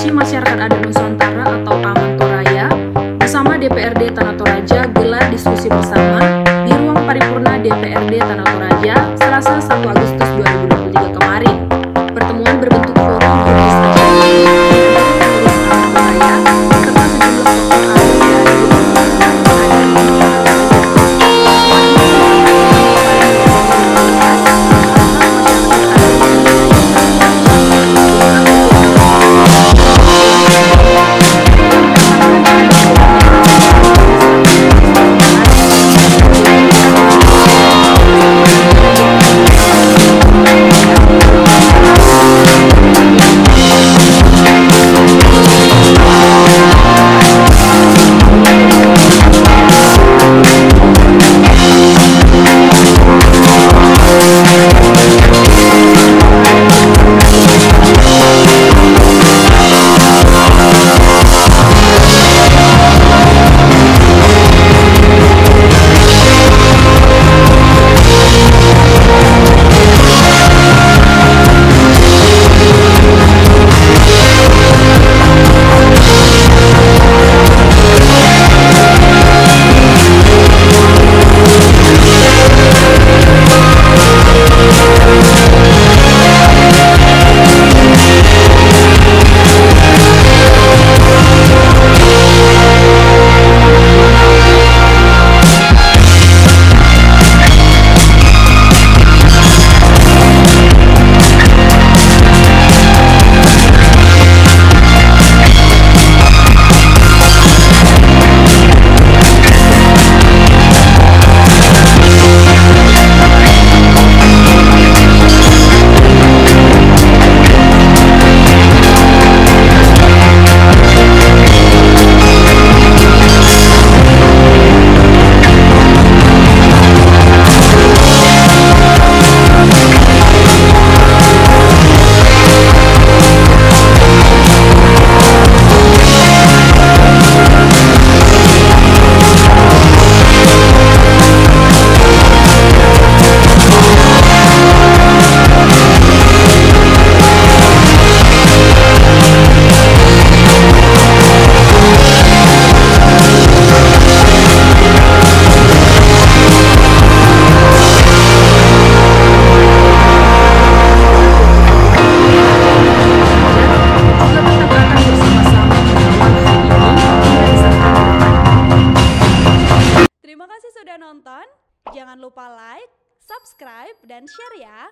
Asosiasi Masyarakat Adat Nusantara atau AMAN Toraya bersama DPRD Tanah Toraja gelar diskusi bersama di ruang paripurna DPRD Tanah Toraja Selasa 1 Agustus lupa like, subscribe, dan share ya.